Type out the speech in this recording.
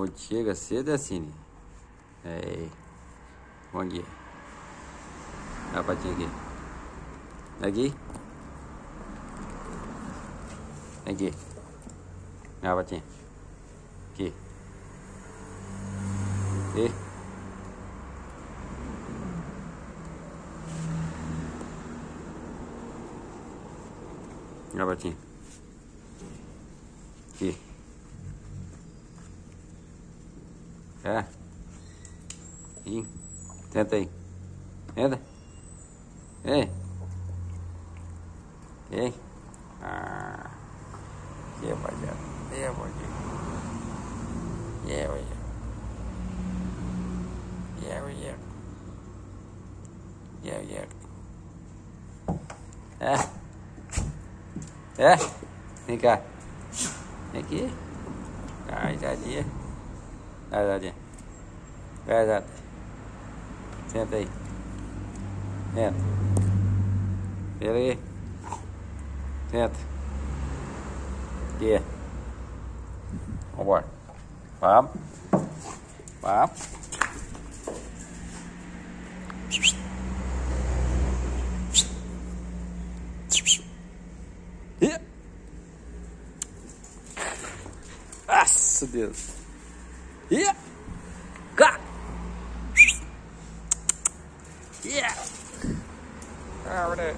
Quando chega cedo é assim? É. Bom dia. Dá a patinha aqui. Aqui. Aqui. Dá a patinha. Aqui. Aqui. Dá a patinha. Aqui. É. Ih, senta aí. Entra. Ei. Ei. Ah. Yeah, rapaziada. Yeah, rapaziada. Yeah, rapaziada. Yeah, rapaziada. Yeah, yeah. É. É. Vem cá. Vem aqui. Ai, tadinha. Vai, tadinha. Vai, tadinha. Senta aí. Senta. Pera aí. Senta. Aqui. Vambora. Vamos. Vamos. Ih. Nossa, Deus. Yeah. God. Yeah. Alright.